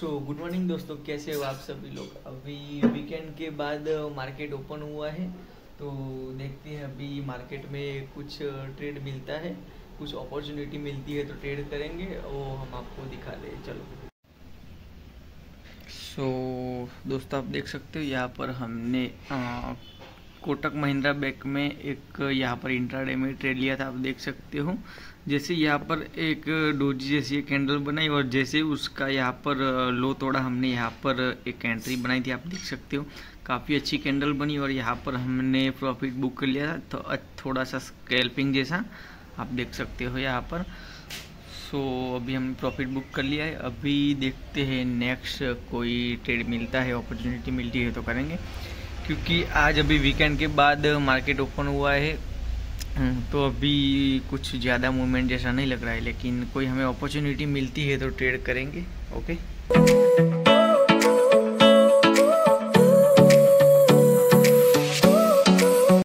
Good morning दोस्तों कैसे हो आप सभी लोग? अभी वीकेंड के बाद मार्केट ओपन हुआ है तो देखते हैं अभी मार्केट में कुछ ट्रेड मिलता है कुछ अपॉर्चुनिटी मिलती है तो ट्रेड करेंगे वो हम आपको दिखा दें। चलो। सो so, दोस्तों आप देख सकते हो यहाँ पर हमने आ, कोटक महिंद्रा बैंक में एक, यहाँ पर इंट्राडे में ट्रेड लिया था, आप देख सकते हो। जैसे यहाँ पर एक डोजी जैसी एक कैंडल बनाई और जैसे उसका यहाँ पर लो तोड़ा हमने यहाँ पर एक एंट्री बनाई थी, आप देख सकते हो। काफ़ी अच्छी कैंडल बनी और यहाँ पर हमने प्रॉफिट बुक कर लिया था तो थोड़ा सा स्कैल्पिंग जैसा, आप देख सकते हो यहाँ पर। सो, अभी हमने प्रॉफिट बुक कर लिया है। अभी देखते हैं, नेक्स्ट कोई ट्रेड मिलता है, अपॉर्चुनिटी मिलती है तो करेंगे। क्योंकि आज अभी वीकेंड के बाद मार्केट ओपन हुआ है। हम्म, तो अभी कुछ ज़्यादा मूवमेंट जैसा नहीं लग रहा है लेकिन कोई हमें अपॉर्चुनिटी मिलती है तो ट्रेड करेंगे ओके